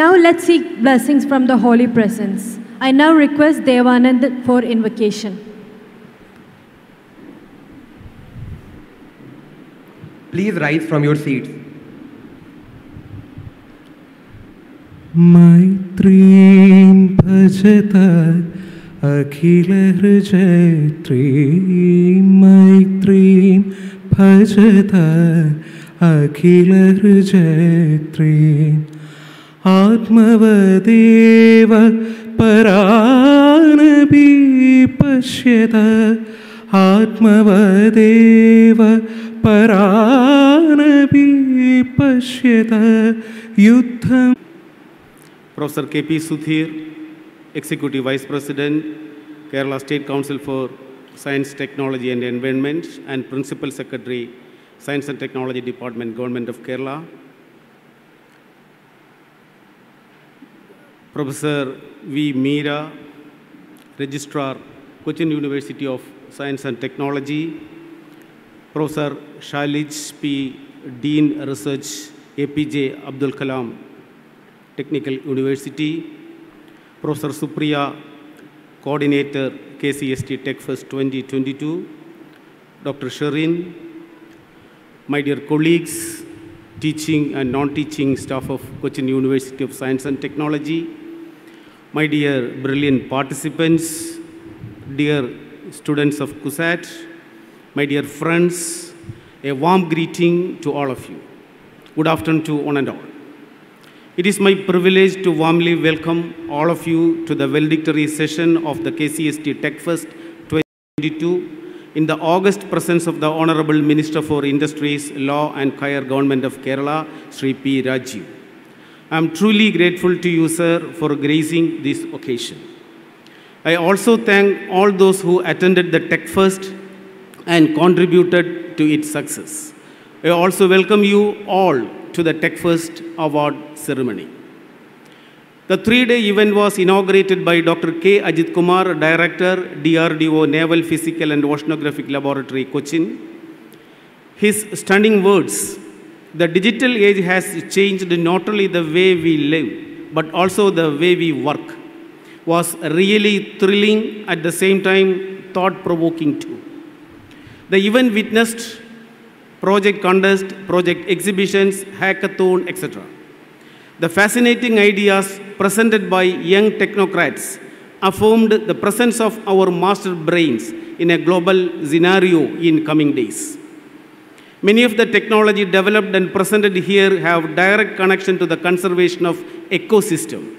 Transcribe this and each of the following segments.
Now let's seek blessings from the Holy Presence. I now request Devanand for invocation. Please rise from your seats. मैत्रीं भजत अखिलहृजयत्रीं मैत्रीं भजत अखिलहृजयत्रीम् आत्मवदेव परानबी पश्यत। आत्मवदेव परानबी पश्यत। युद्ध professor K P Sudheer executive vice president Kerala state council for science technology and environment and principal secretary science and technology department government of Kerala Professor V. Meera, Registrar, Cochin University of Science and Technology. Professor Shalij P. Dean Research, APJ Abdul Kalam Technical University, Professor Supriya, Coordinator, KCST Tech Fest 2022, Dr. Sherin, my dear colleagues, teaching and non-teaching staff of Cochin University of Science and Technology, my dear brilliant participants, dear students of CUSAT, my dear friends, a warm greeting to all of you. Good afternoon to one and all. It is my privilege to warmly welcome all of you to the valedictory session of the KCST TechFest 2022 in the august presence of the Honorable Minister for Industries, Law and Coir Government of Kerala, Sri P. Rajeev. I am truly grateful to you, sir, for gracing this occasion. I also thank all those who attended the Tech Fest and contributed to its success. I also welcome you all to the Tech Fest Award ceremony. The three-day event was inaugurated by Dr. K. Ajit Kumar, Director, DRDO Naval Physical and Oceanographic Laboratory, Cochin. His stunning words, the digital age has changed not only the way we live, but also the way we work, was really thrilling at the same time thought-provoking too. The event witnessed project contest, project exhibitions, hackathon, etc. The fascinating ideas presented by young technocrats affirmed the presence of our master brains in a global scenario in coming days. Many of the technology developed and presented here have direct connection to the conservation of ecosystem.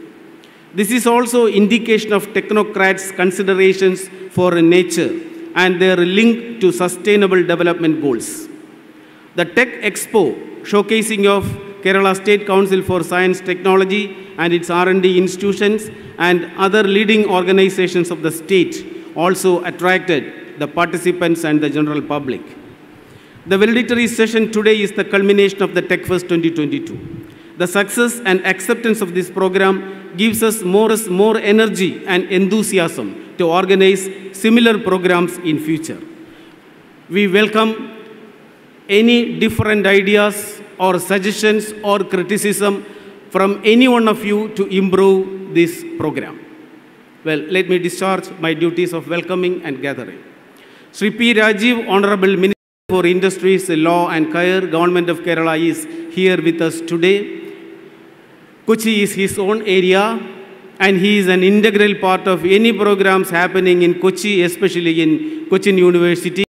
This is also indication of technocrats' considerations for nature and their link to sustainable development goals. The Tech Expo, showcasing of Kerala State Council for Science Technology and its R&D institutions and other leading organizations of the state also attracted the participants and the general public. The valedictory session today is the culmination of the Tech Fest 2022. The success and acceptance of this program gives us more, more energy and enthusiasm to organize similar programs in future. We welcome any different ideas or suggestions or criticism from any one of you to improve this program. Well, let me discharge my duties of welcoming and gathering. Sri P. Rajeev, Honorable Minister for Industries, Law and Coir, Government of Kerala is here with us today. Kochi is his own area and he is an integral part of any programs happening in Kochi, especially in Cochin University.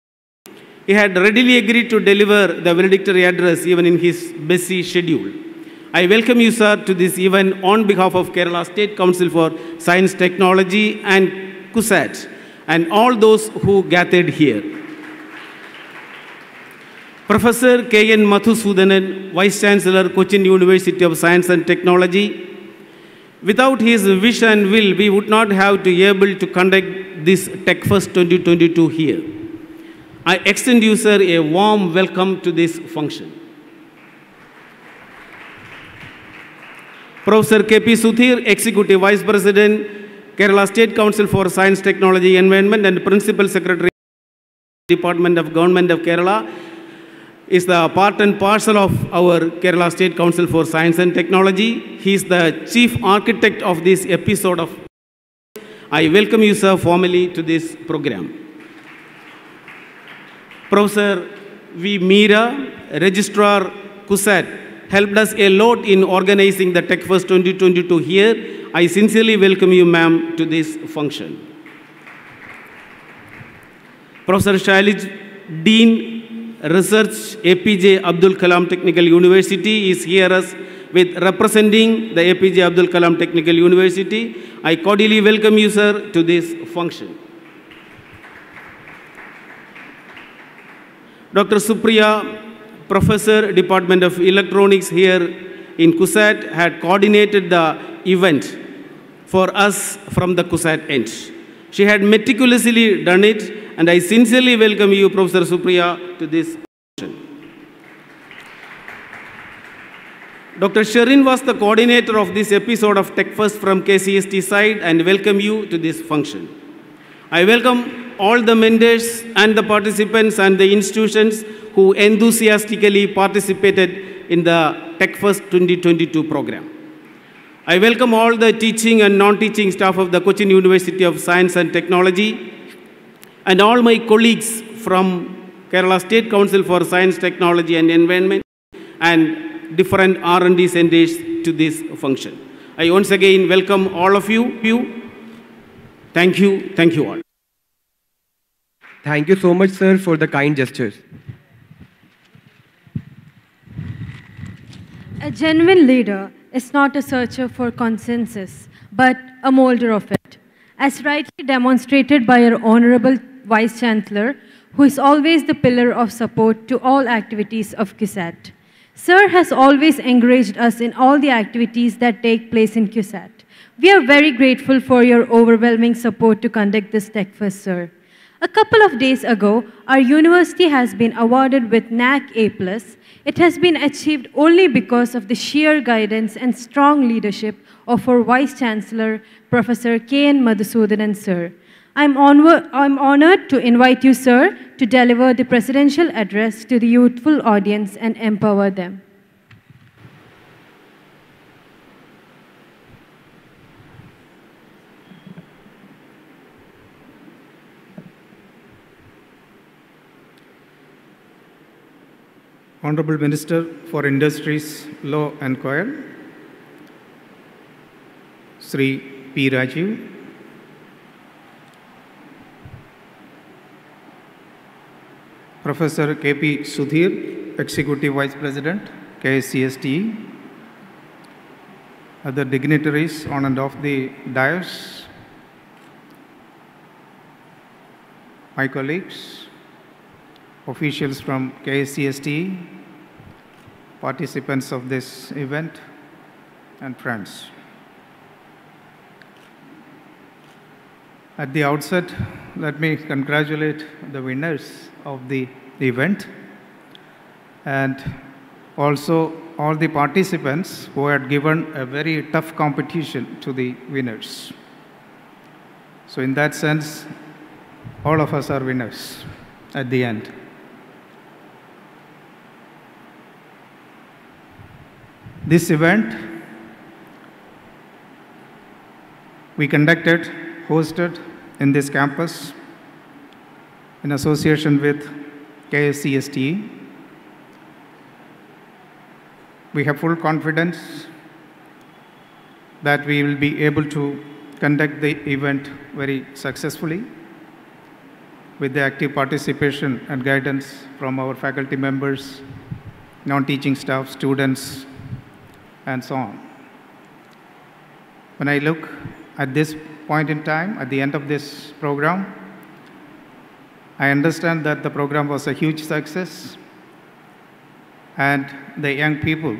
He had readily agreed to deliver the valedictory address even in his busy schedule. I welcome you, sir, to this event on behalf of Kerala State Council for Science, Technology and CUSAT and all those who gathered here. Professor K.N. Madhusudanan, Vice Chancellor, Cochin University of Science and Technology. Without his wish and will, we would not have to be able to conduct this TechFest 2022 here. I extend you, sir, a warm welcome to this function. Professor K.P. Sudhir, Executive Vice President, Kerala State Council for Science, Technology, Environment, and Principal Secretary, Department of Government of Kerala. Is the part and parcel of our Kerala State Council for Science and Technology. He is the chief architect of this episode of. I welcome you, sir, formally to this program. Professor V. Meera, Registrar CUSAT, helped us a lot in organizing the TechFest 2022 here. I sincerely welcome you, ma'am, to this function. Professor Shailij, Dean Research, APJ Abdul Kalam Technical University, is here as with representing the APJ Abdul Kalam Technical University. I cordially welcome you, sir, to this function. Dr. Supriya, Professor, Department of Electronics here in CUSAT, had coordinated the event for us from the CUSAT end. She had meticulously done it, and I sincerely welcome you, Professor Supriya, to this function. Dr. Sherin was the coordinator of this episode of TechFest from KCST side and welcome you to this function. I welcome all the mentors and the participants and the institutions who enthusiastically participated in the TechFest 2022 program. I welcome all the teaching and non-teaching staff of the Cochin University of Science and Technology and all my colleagues from Kerala State Council for Science, Technology and Environment and different R&D centers to this function. I once again welcome all of you. you. Thank you. Thank you all. Thank you so much, sir, for the kind gestures. A genuine leader is not a searcher for consensus, but a molder of it. As rightly demonstrated by your Honorable Vice Chancellor, who is always the pillar of support to all activities of CUSAT. Sir has always encouraged us in all the activities that take place in CUSAT. We are very grateful for your overwhelming support to conduct this TechFest, sir. A couple of days ago, our university has been awarded with NAAC A+. It has been achieved only because of the sheer guidance and strong leadership of our Vice Chancellor, Professor K.N. Madhusudanan, sir. I'm, onward, I'm honored to invite you, sir, to deliver the presidential address to the youthful audience and empower them. Honorable Minister for Industries, Law and Coir, Sri P. Rajeev, Professor K.P. Sudhir, Executive Vice President, KSCSTE, other dignitaries on and off the dais, my colleagues, officials from KSCSTE, participants of this event, and friends. At the outset, let me congratulate the winners of the event and also all the participants who had given a very tough competition to the winners. So, in that sense, all of us are winners at the end. This event we conducted, hosted in this campus in association with KSCSTE. We have full confidence that we will be able to conduct the event very successfully with the active participation and guidance from our faculty members, non-teaching staff, students, and so on. When I look at this point in time, at the end of this program, I understand that the program was a huge success and the young people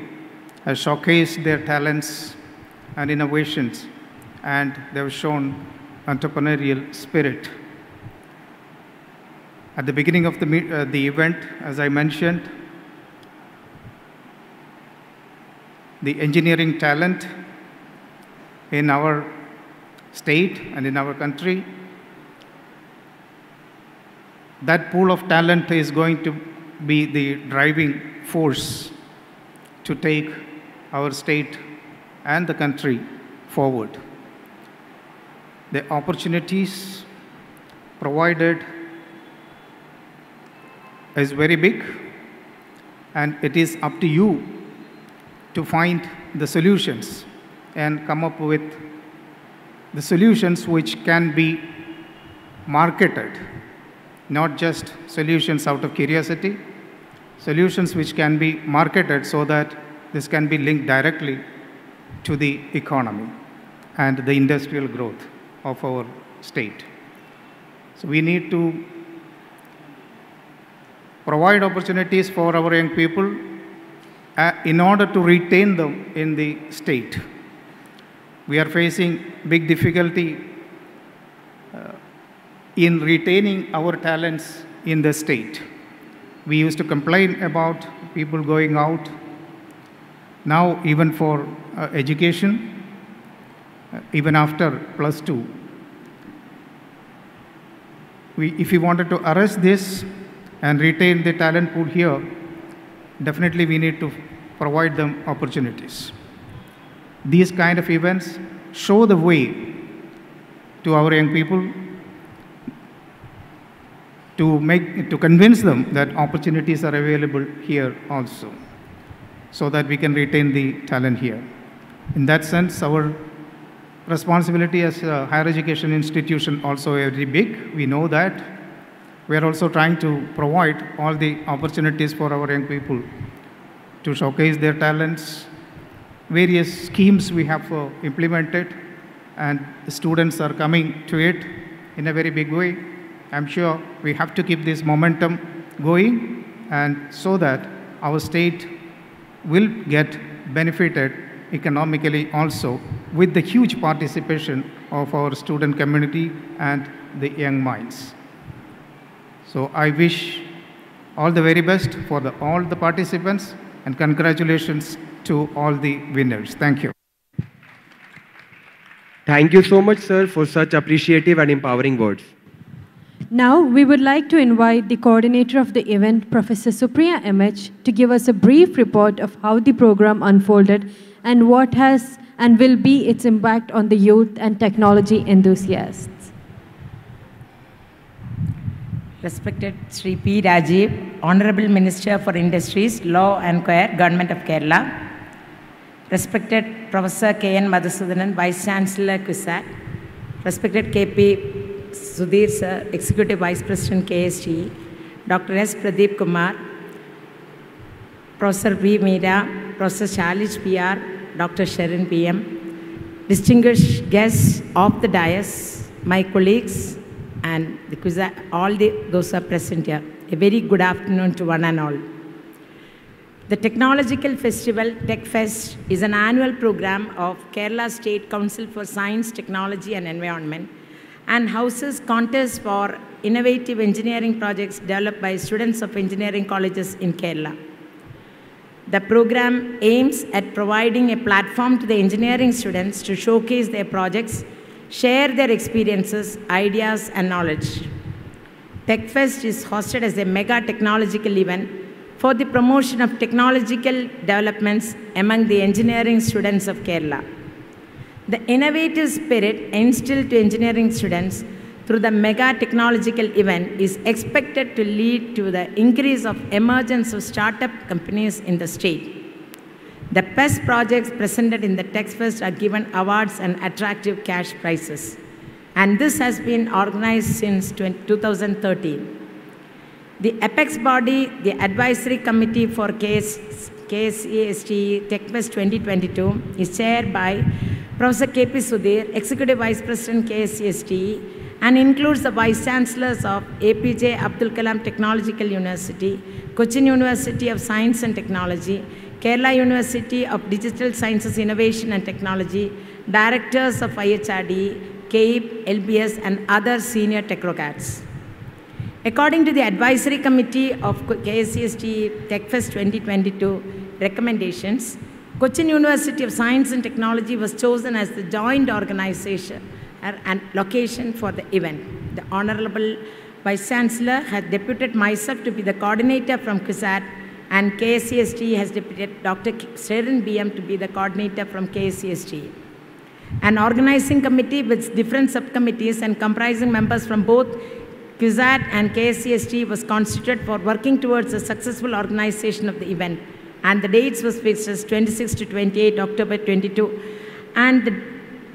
have showcased their talents and innovations and they've shown entrepreneurial spirit. At the beginning of the, uh, the event, as I mentioned, the engineering talent in our state and in our country. That pool of talent is going to be the driving force to take our state and the country forward. The opportunities provided is very big and it is up to you to find the solutions and come up with the solutions which can be marketed, not just solutions out of curiosity, solutions which can be marketed so that this can be linked directly to the economy and the industrial growth of our state. So we need to provide opportunities for our young people uh, in order to retain them in the state. We are facing big difficulty in retaining our talents in the state. We used to complain about people going out. Now, even for uh, education, uh, even after plus two, we, if we wanted to arrest this and retain the talent pool here, definitely we need to provide them opportunities. These kind of events show the way to our young people to make to convince them that opportunities are available here also so that we can retain the talent here. In that sense our responsibility as a higher education institution also very big. We know that. We are also trying to provide all the opportunities for our young people to showcase their talents. Various schemes we have uh, implemented and the students are coming to it in a very big way i'm sure we have to keep this momentum going and so that our state will get benefited economically also with the huge participation of our student community and the young minds so I wish all the very best for the, all the participants and congratulations to all the winners. Thank you. Thank you so much, sir, for such appreciative and empowering words. Now, we would like to invite the coordinator of the event, Professor Supriya MH, to give us a brief report of how the program unfolded and what has and will be its impact on the youth and technology enthusiasts. Respected Sri P. Rajeev, Honorable Minister for Industries, Law and Coir, Government of Kerala. Respected Professor K. N. Madhusudanan, Vice Chancellor, CUSAT. Respected K. P. Sudhir Sir, Executive Vice President, KST. Dr. S. Pradeep Kumar, Professor V. Meera, Professor Shalish PR, Dr. Sharon PM, distinguished guests of the dais, my colleagues, and the quiz, all the, those are present here. A very good afternoon to one and all. The Technological Festival, TechFest, is an annual program of Kerala State Council for Science, Technology and Environment and houses contests for innovative engineering projects developed by students of engineering colleges in Kerala. The program aims at providing a platform to the engineering students to showcase their projects share their experiences, ideas, and knowledge. TechFest is hosted as a mega technological event for the promotion of technological developments among the engineering students of Kerala. The innovative spirit instilled to engineering students through the mega technological event is expected to lead to the increase of emergence of startup companies in the state. The best projects presented in the TechFest are given awards and attractive cash prizes. And this has been organized since 2013. The apex body, the Advisory Committee for KS, KSEST TechFest 2022 is chaired by Professor KP Sudhir, Executive Vice President KSEST, and includes the Vice Chancellors of APJ Abdul Kalam Technological University, Cochin University of Science and Technology, Kerala University of Digital Sciences, Innovation and Technology, directors of IHRD, CAPE, LBS, and other senior technocrats. According to the Advisory Committee of KSCST TechFest 2022 recommendations, Cochin University of Science and Technology was chosen as the joint organization and location for the event. The Honorable Vice Chancellor, has deputed myself to be the coordinator from CUSAT and KSCST has deputed Dr. Sharon BM to be the coordinator from KSCST. An organizing committee with different subcommittees and comprising members from both CUSAT and KSCST was constituted for working towards the successful organization of the event. And the dates was fixed as 26 to 28 October 22. And the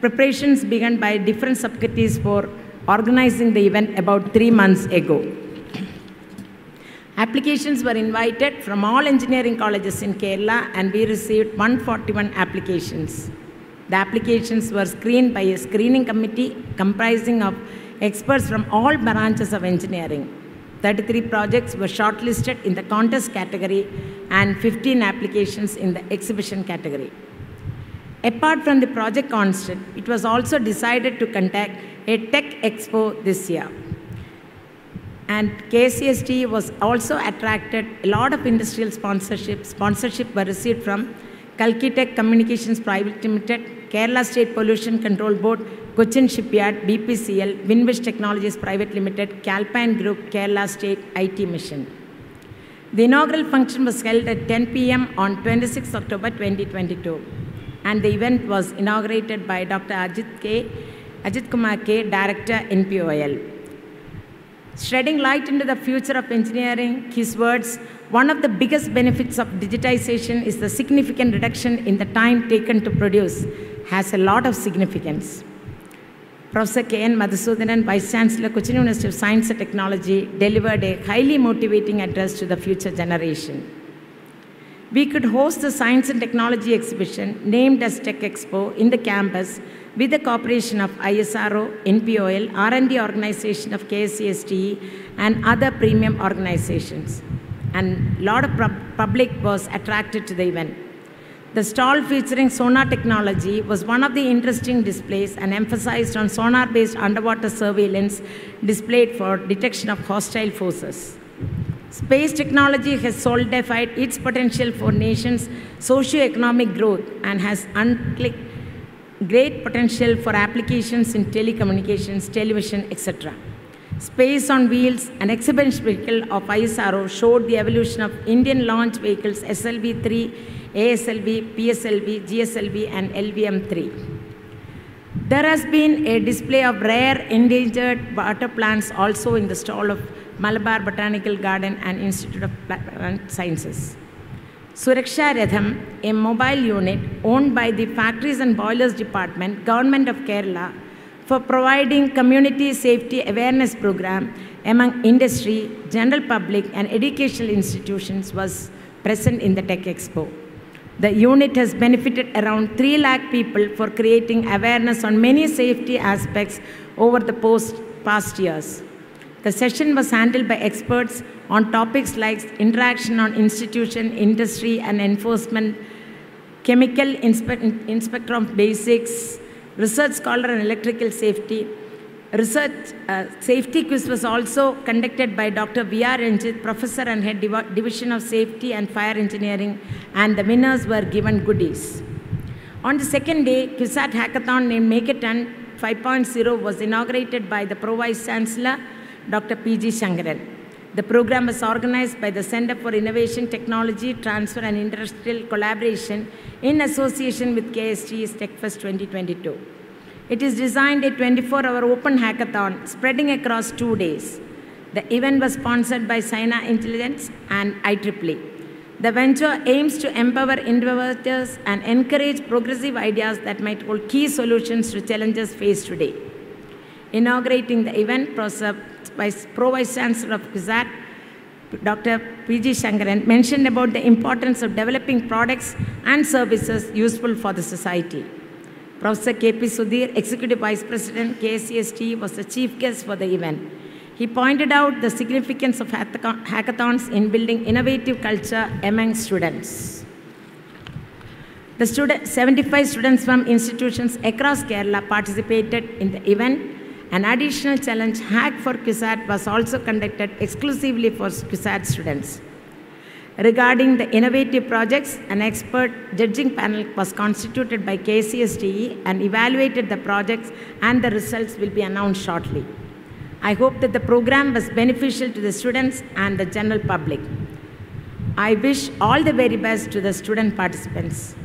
preparations began by different subcommittees for organizing the event about three months ago. Applications were invited from all engineering colleges in Kerala and we received 141 applications. The applications were screened by a screening committee comprising of experts from all branches of engineering. 33 projects were shortlisted in the contest category and 15 applications in the exhibition category. Apart from the project constant, it was also decided to conduct a tech expo this year. And KCST was also attracted a lot of industrial sponsorship. Sponsorship were received from Kalki Tech Communications Private Limited, Kerala State Pollution Control Board, Cochin Shipyard, BPCL, Winwish Technologies Private Limited, Calpine Group, Kerala State IT Mission. The inaugural function was held at 10 p.m. on 26 October 2022, and the event was inaugurated by Dr. Ajit K. Ajit Kumar K, Director, NPOL. Shedding light into the future of engineering, his words, one of the biggest benefits of digitization is the significant reduction in the time taken to produce, has a lot of significance. Professor K.N. Madhusudanan, Vice Chancellor, Cochin University of Science and Technology, delivered a highly motivating address to the future generation. We could host the Science and Technology exhibition named as Tech Expo in the campus with the cooperation of ISRO, NPOL, R&D organization of KSCSTE and other premium organizations. And a lot of public was attracted to the event. The stall featuring sonar technology was one of the interesting displays and emphasized on sonar-based underwater surveillance displayed for detection of hostile forces. Space technology has solidified its potential for nations' socio-economic growth and has great potential for applications in telecommunications, television, etc. Space on Wheels, an exhibition vehicle of ISRO, showed the evolution of Indian launch vehicles SLV-3, ASLV, PSLV, GSLV, and LVM-3. There has been a display of rare endangered water plants also in the stall of Malabar Botanical Garden and Institute of Plant uh, Sciences. Suraksha Ratham, a mobile unit owned by the Factories and Boilers Department, Government of Kerala, for providing community safety awareness program among industry, general public and educational institutions was present in the Tech Expo. The unit has benefited around 3 lakh people for creating awareness on many safety aspects over the post, past years. The session was handled by experts on topics like interaction on institution, industry and enforcement, chemical inspe inspector of basics, research scholar on electrical safety, research uh, safety quiz was also conducted by Dr. V.R. Professor and head Div division of safety and fire engineering, and the winners were given goodies. On the second day, CUSAT hackathon named Make It 5.0 was inaugurated by the Pro Vice Chancellor, Dr. P.G. Shankaran. The program was organized by the Center for Innovation, Technology, Transfer and Industrial Collaboration in association with KST's TechFest 2022. It is designed a 24-hour open hackathon spreading across two days. The event was sponsored by Sina Intelligence and IEEE. The venture aims to empower innovators and encourage progressive ideas that might hold key solutions to challenges faced today. Inaugurating the event, Pro Vice Chancellor of CUSAT, Dr. P.G. Shankaran, mentioned about the importance of developing products and services useful for the society. Professor K.P. Sudhir, Executive Vice President, KCST, was the chief guest for the event. He pointed out the significance of hackathons in building innovative culture among students. The student, 75 students from institutions across Kerala participated in the event. An additional challenge, Hack for CUSAT, was also conducted exclusively for CUSAT students. Regarding the innovative projects, an expert judging panel was constituted by KCSTE and evaluated the projects and the results will be announced shortly. I hope that the program was beneficial to the students and the general public. I wish all the very best to the student participants.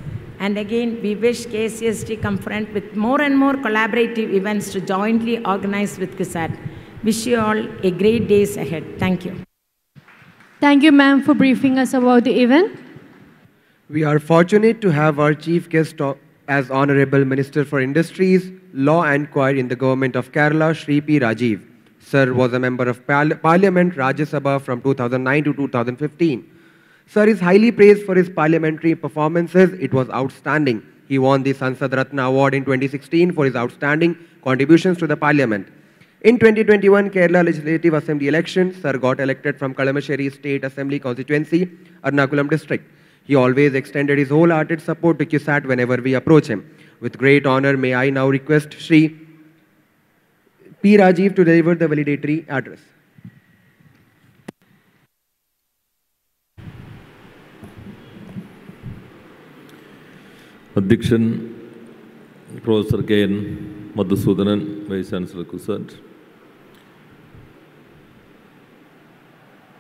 And again, we wish KCST Conference with more and more collaborative events to jointly organize with CUSAT. Wish you all a great days ahead. Thank you. Thank you, ma'am, for briefing us about the event. We are fortunate to have our chief guest as Honorable Minister for Industries, Law and Coir in the government of Kerala, Shri P. Rajeev. Sir was a member of Parli- Parliament, Rajya Sabha from 2009 to 2015. Sir is highly praised for his parliamentary performances. It was outstanding. He won the Sansad Ratna Award in 2016 for his outstanding contributions to the parliament. In 2021 Kerala Legislative Assembly elections, Sir got elected from Kalamassery State Assembly constituency, Ernakulam district. He always extended his wholehearted support to CUSAT whenever we approach him. With great honor, may I now request Sri P. Rajeev to deliver the validatory address. അധ്യക്ഷൻ Professor K Madhusudanan, Vice Chancellor chancellor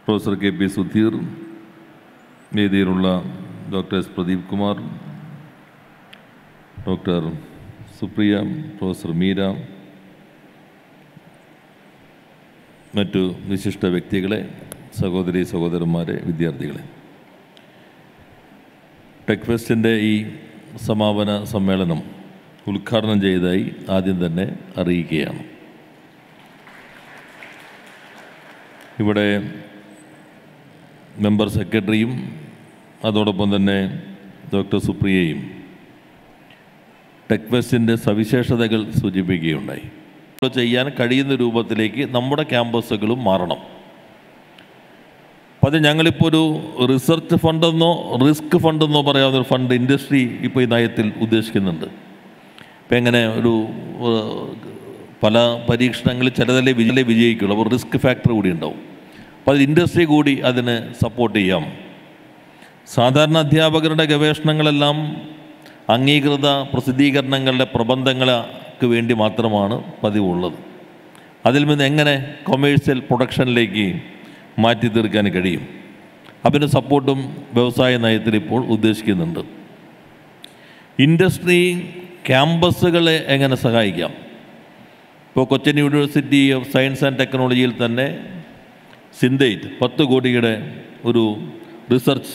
professor K P Sudheer വേദിയിലുള്ള doctor S Pradeep Kumar doctor Supriya professor Meera മറ്റു വിശിഷ്ട വ്യക്തികളെ സഹോദരി സഹോദരന്മാരെ വിദ്യാർത്ഥികളെ. ടെക്ഫെസ്റ്റിന്റെ ഈ സമാപന സമ്മേളനം ഉദ്ഘാടനം ചെയ്തതായി ആദ്യം തന്നെ അറിയിക്കുകയാണ്. ഇവിടെ മെമ്പർ സെക്രട്ടറിയും അതോടൊപ്പം തന്നെ ഡോക്ടർ സുപ്രിയയും ടെക്വെസ്റ്റിന്റെ സവിശേഷതകൾ സൂചിപ്പിക്കുകയുണ്ടായി. ചെയ്യാൻ കഴിയുന്ന രൂപത്തിലേക്ക് നമ്മുടെ ക്യാമ്പസുകളും മാറണം. അപ്പം അത് ഞങ്ങളിപ്പോൾ ഒരു റിസർച്ച് ഫണ്ടെന്നോ റിസ്ക് ഫണ്ടെന്നോ പറയാവുന്ന ഒരു ഫണ്ട് ഇൻഡസ്ട്രി ഇപ്പോൾ ഈ നയത്തിൽ ഉദ്ദേശിക്കുന്നുണ്ട്. ഇപ്പം എങ്ങനെ ഒരു പല പരീക്ഷണങ്ങളിൽ ചിലതല്ലേ വിജയ വിജയിക്കുള്ളൂ. അപ്പോൾ റിസ്ക് ഫാക്ടർ കൂടി ഉണ്ടാവും. അപ്പോൾ ഇൻഡസ്ട്രി കൂടി അതിന് സപ്പോർട്ട് ചെയ്യാം. സാധാരണ അധ്യാപകരുടെ ഗവേഷണങ്ങളെല്ലാം അംഗീകൃത പ്രസിദ്ധീകരണങ്ങളുടെ പ്രബന്ധങ്ങൾക്ക് വേണ്ടി മാത്രമാണ് പതിവുള്ളത്. അതിൽ നിന്ന് എങ്ങനെ കൊമേഴ്സ്യൽ പ്രൊഡക്ഷനിലേക്ക് മാറ്റി തീർക്കാൻ കഴിയും? അതിന് സപ്പോർട്ടും വ്യവസായ നയത്തിൽ ഇപ്പോൾ ഉദ്ദേശിക്കുന്നുണ്ട്. ഇൻഡസ്ട്രി ക്യാമ്പസുകളെ എങ്ങനെ സഹായിക്കാം? ഇപ്പോൾ Cochin university of science and ടെക്നോളജിയിൽ തന്നെ സിന്തേറ്റ് പത്ത് കോടിയുടെ ഒരു റിസർച്ച്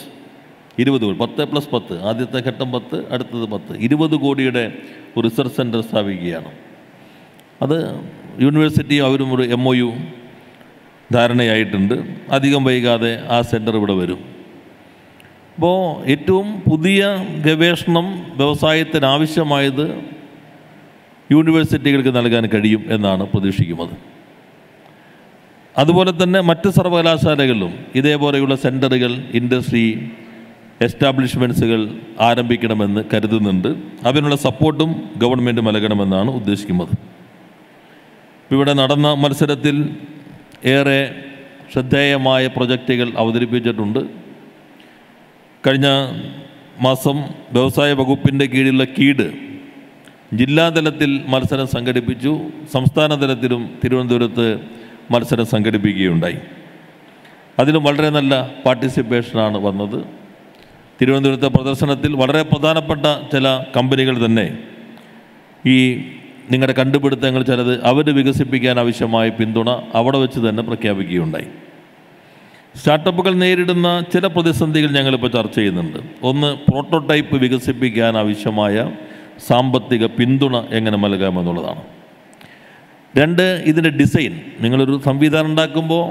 ഇരുപത് കോടി പത്ത് പ്ലസ് പത്ത് ആദ്യത്തെ ഘട്ടം പത്ത് അടുത്തത് പത്ത് ഇരുപത് കോടിയുടെ ഒരു റിസർച്ച് സെന്റർ സ്ഥാപിക്കുകയാണ്. അത് യൂണിവേഴ്സിറ്റി അവരും ഒരു എം ഒ യു ധാരണയായിട്ടുണ്ട്. അധികം വൈകാതെ ആ സെന്റർ ഇവിടെ വരും. അപ്പോൾ ഏറ്റവും പുതിയ ഗവേഷണം വ്യവസായത്തിന് ആവശ്യമായത് യൂണിവേഴ്സിറ്റികൾക്ക് നൽകാൻ കഴിയും എന്നാണ് പ്രതീക്ഷിക്കുന്നത്. അതുപോലെ തന്നെ മറ്റ് സർവകലാശാലകളിലും ഇതേപോലെയുള്ള സെന്ററുകൾ ഇൻഡസ്ട്രി എസ്റ്റാബ്ലിഷ്മെന്റ്സുകൾ ആരംഭിക്കണമെന്ന് കരുതുന്നുണ്ട്. അതിനുള്ള സപ്പോർട്ടും ഗവൺമെന്റ് നൽകണമെന്നാണ് ഉദ്ദേശിക്കുന്നത്. ഇവിടെ നടന്ന മത്സരത്തിൽ ഏറെ ശ്രദ്ധേയമായ പ്രൊജക്റ്റുകൾ അവതരിപ്പിച്ചിട്ടുണ്ട്. കഴിഞ്ഞ മാസം വ്യവസായ വകുപ്പിന്റെ കീഴിലുള്ള കീട് ജില്ലാതലത്തിൽ മത്സരം സംഘടിപ്പിച്ചു. സംസ്ഥാന തലത്തിലും തിരുവനന്തപുരത്ത് മത്സരം സംഘടിപ്പിക്കുകയുണ്ടായി. അതിലും വളരെ നല്ല പാർട്ടിസിപ്പേഷനാണ് വന്നത്. തിരുവനന്തപുരത്തെ പ്രദർശനത്തിൽ വളരെ പ്രധാനപ്പെട്ട ചില കമ്പനികൾ തന്നെ ഈ നിങ്ങളുടെ കണ്ടുപിടുത്തങ്ങൾ ചിലത് അവർ വികസിപ്പിക്കാൻ ആവശ്യമായ പിന്തുണ അവിടെ വെച്ച് തന്നെ പ്രഖ്യാപിക്കുകയുണ്ടായി. സ്റ്റാർട്ടപ്പുകൾ നേരിടുന്ന ചില പ്രതിസന്ധികൾ ഞങ്ങളിപ്പോൾ ചർച്ച ചെയ്യുന്നുണ്ട്. ഒന്ന് പ്രോട്ടോടൈപ്പ് വികസിപ്പിക്കാൻ ആവശ്യമായ സാമ്പത്തിക പിന്തുണ എങ്ങനെ നൽകാമെന്നുള്ളതാണ്. രണ്ട് ഇതിന്റെ ഡിസൈൻ നിങ്ങളൊരു സംവിധാനം ഉണ്ടാക്കുമ്പോൾ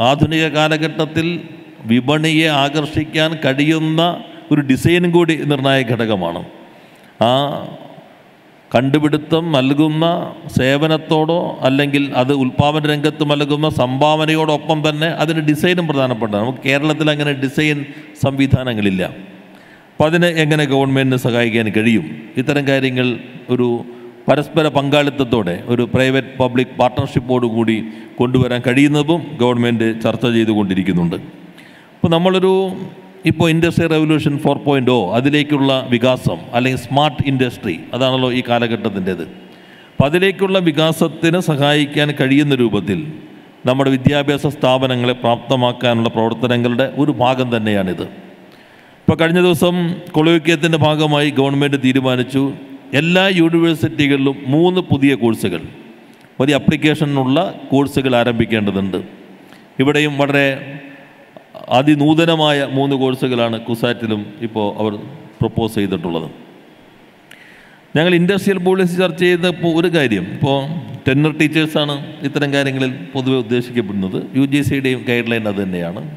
ആധുനിക കാലഘട്ടത്തിൽ വിപണിയെ ആകർഷിക്കാൻ കഴിയുന്ന ഒരു ഡിസൈനും കൂടി നിർണായക ഘടകമാണ്. ആ കണ്ടുപിടുത്തം നൽകുന്ന സേവനത്തോടോ അല്ലെങ്കിൽ അത് ഉൽപാദന രംഗത്ത് നൽകുന്ന സംഭാവനയോടൊപ്പം തന്നെ അതിന് ഡിസൈനും പ്രധാനപ്പെട്ടതാണ്. നമുക്ക് കേരളത്തിൽ അങ്ങനെ ഡിസൈൻ സംവിധാനങ്ങളില്ല. അപ്പോൾ അതിനെ എങ്ങനെ ഗവൺമെന്റിന് സഹായിക്കാൻ കഴിയും? ഇത്തരം കാര്യങ്ങൾ ഒരു പരസ്പര പങ്കാളിത്തത്തോടെ ഒരു പ്രൈവറ്റ് പബ്ലിക് പാർട്ട്ണർഷിപ്പോടുകൂടി കൊണ്ടുവരാൻ കഴിയുന്നതും ഗവൺമെന്റ് ചർച്ച ചെയ്തുകൊണ്ടിരിക്കുന്നുണ്ട്. അപ്പോൾ നമ്മളൊരു ഇപ്പോൾ industry revolution four point O അതിലേക്കുള്ള വികാസം അല്ലെങ്കിൽ സ്മാർട്ട് ഇൻഡസ്ട്രി അതാണല്ലോ ഈ കാലഘട്ടത്തിന്റേത്. അപ്പം അതിലേക്കുള്ള വികാസത്തിന് സഹായിക്കാൻ കഴിയുന്ന രൂപത്തിൽ നമ്മുടെ വിദ്യാഭ്യാസ സ്ഥാപനങ്ങളെ പ്രാപ്തമാക്കാനുള്ള പ്രവർത്തനങ്ങളുടെ ഒരു ഭാഗം തന്നെയാണിത്. ഇപ്പോൾ കഴിഞ്ഞ ദിവസം കൊളോക്യത്തിന്റെ ഭാഗമായി ഗവൺമെന്റ് തീരുമാനിച്ചു. എല്ലാ യൂണിവേഴ്സിറ്റികളിലും മൂന്ന് പുതിയ കോഴ്സുകൾ ഒരു അപ്ലിക്കേഷനുള്ള കോഴ്സുകൾ ആരംഭിക്കേണ്ടതുണ്ട്. ഇവിടെയും വളരെ അതിനൂതനമായ മൂന്ന് കോഴ്സുകളാണ് കുസാറ്റിലും ഇപ്പോൾ അവർ പ്രപ്പോസ് ചെയ്തിട്ടുള്ളത്. ഞങ്ങൾ ഇൻഡസ്ട്രിയൽ പോളിസി ചർച്ച ചെയ്തപ്പോൾ ഒരു കാര്യം ഇപ്പോൾ ടെന്നർ ടീച്ചേഴ്സാണ് ഇത്തരം കാര്യങ്ങളിൽ പൊതുവെ ഉദ്ദേശിക്കപ്പെടുന്നത്. യു ജി സിയുടെയും ഗൈഡ് ലൈൻ അത് തന്നെയാണ്.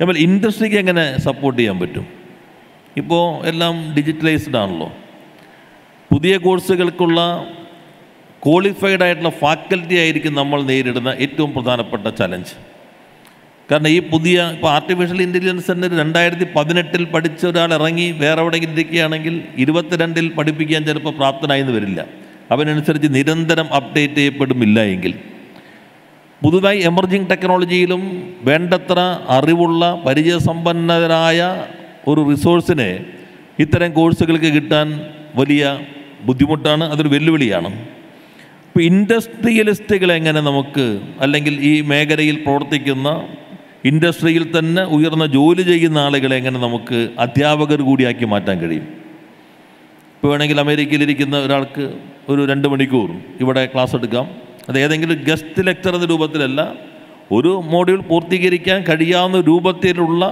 എന്നാൽ ഇൻഡസ്ട്രിക്ക് എങ്ങനെ സപ്പോർട്ട് ചെയ്യാൻ പറ്റും? ഇപ്പോൾ എല്ലാം ഡിജിറ്റലൈസ്ഡ് ആണല്ലോ. പുതിയ കോഴ്സുകൾക്കുള്ള ക്വാളിഫൈഡ് ആയിട്ടുള്ള ഫാക്കൽറ്റി ആയിരിക്കും നമ്മൾ നേരിടുന്ന ഏറ്റവും പ്രധാനപ്പെട്ട ചലഞ്ച് കാരണം ഈ പുതിയ ഇപ്പോൾ ആർട്ടിഫിഷ്യൽ ഇന്റലിജൻസ് തന്നെ രണ്ടായിരത്തി പതിനെട്ടിൽ പഠിച്ച ഒരാൾ ഇറങ്ങി വേറെ എവിടെയെങ്കിലും ഇരിക്കുകയാണെങ്കിൽ ഇരുപത്തിരണ്ടിൽ പഠിപ്പിക്കാൻ ചിലപ്പോൾ പ്രാപ്തനായെന്ന് വരില്ല. അവനനുസരിച്ച് നിരന്തരം അപ്ഡേറ്റ് ചെയ്യപ്പെടുമില്ല എങ്കിൽ. പുതുതായി എമർജിങ് ടെക്നോളജിയിലും വേണ്ടത്ര അറിവുള്ള പരിചയസമ്പന്നരായ ഒരു റിസോഴ്സിനെ ഇത്തരം കോഴ്സുകൾക്ക് കിട്ടാൻ വലിയ ബുദ്ധിമുട്ടാണ് അതൊരു വെല്ലുവിളിയാണ്. ഇപ്പോൾ ഇൻഡസ്ട്രിയലിസ്റ്റുകൾ എങ്ങനെ നമുക്ക് അല്ലെങ്കിൽ ഈ മേഖലയിൽ പ്രവർത്തിക്കുന്ന ഇൻഡസ്ട്രിയിൽ തന്നെ ഉയർന്ന ജോലി ചെയ്യുന്ന ആളുകളെ എങ്ങനെ നമുക്ക് അധ്യാപകർ കൂടിയാക്കി മാറ്റാൻ കഴിയും? ഇപ്പോൾ വേണമെങ്കിൽ അമേരിക്കയിലിരിക്കുന്ന ഒരാൾക്ക് ഒരു രണ്ട് മണിക്കൂർ ഇവിടെ ക്ലാസ് എടുക്കാം. അത് ഏതെങ്കിലും ഗസ്റ്റ് ലെക്ചർ എന്ന രൂപത്തിലല്ല ഒരു മോഡ്യൂൾ പൂർത്തീകരിക്കാൻ കഴിയാവുന്ന രൂപത്തിലുള്ള